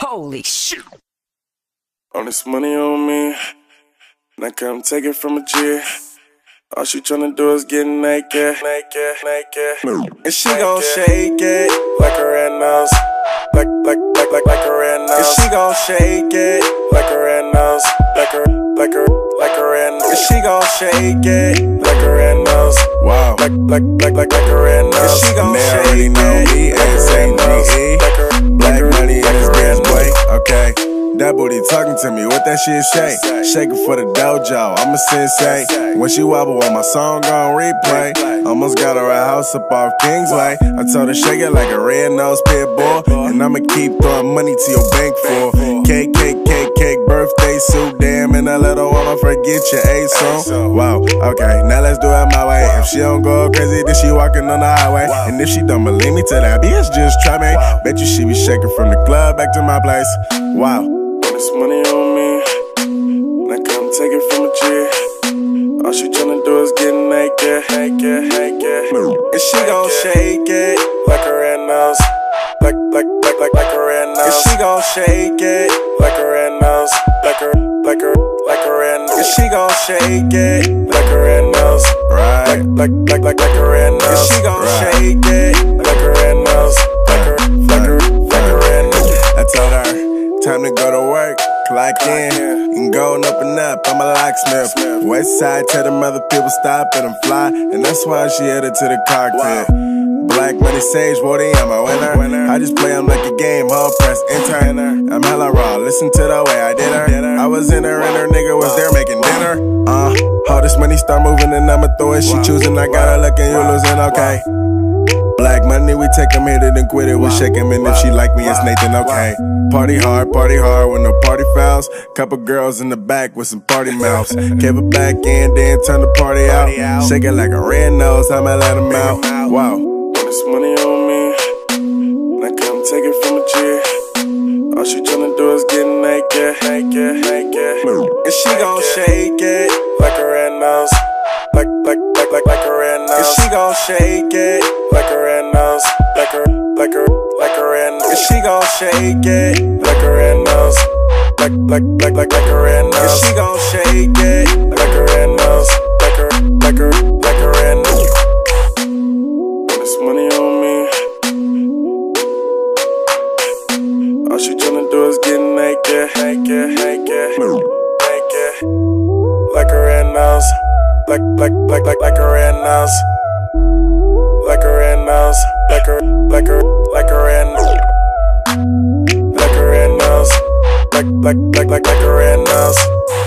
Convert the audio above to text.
Holy shit. All this money on me, now come take it from a G. All she tryna do is get naked, naked, naked. And she gon' shake it like a red nose, like, like, like, like, like a red nose. And she gon' shake it like a red nose, like a, like a, like a red nose. And she gon' shake it like a red nose, wow, like, like, like, like, like a red nose. And she gon' shake it like a red nose, like a, booty talking to me, what that shit say? Shaking for the dojo, I'm a sensei. When she wobble on my song on replay, almost got her a house up off Kingsway. I told her shake it like a red nose pit bull, and I'ma keep throwing money to your bank for cake, cake, cake, cake, birthday suit. Damn, and a little woman forget your A song. Wow, okay, now let's do it my way. If she don't go crazy, then she walking on the highway. And if she don't believe me, tell that bitch just try me. Bet you she be shaking from the club back to my place. Wow. This money on me, now come take it from a G. All she tryna do is get naked, naked, naked. And she gon' shake it like a red nose, like, like, like, like, like a red nose. And she gon' shake it like a red nose, like a, like a, like a red nose. And she gon' shake it like a red nose, Right. like, like, like, like a red nose. And she gon' time to go to work. Clock in, and going up and up. I'm a locksmith. West side, tell them other people stop and I'm fly. And that's why she headed to the cockpit. Black money sage, Woody, I'm a winner. I just play them like a game, hard press enter. I'm hella raw, listen to the way I did her. I was in her and her nigga was there making dinner. Uh, all this money start moving and I'ma throw it. She choosing, I got her looking, you losing, okay. Black money, take hit it and quit it. We shake 'em, and if she like me, it's Nathan, okay. Party hard, party hard with no party fouls. Couple girls in the back with some party mouths. Kept it back in, then turn the party out. Shake it like a red nose, I'ma let 'em out. Wow. This money on me, now come take it from a G. All she tryna do is get naked, naked, naked. And she gon' shake it like a red nose, like, like, like, like, like a red nose. And she gon' shake shake it like a red nose, like, like, like, like, like a red nose. And she gon' shake it like a red nose, like a, like a, like a red nose. This money on me. All she tryna do is get naked, naked, naked, naked. Like a red nose, like, like, like, like, like a red nose. Like a red Like like, like a red nose.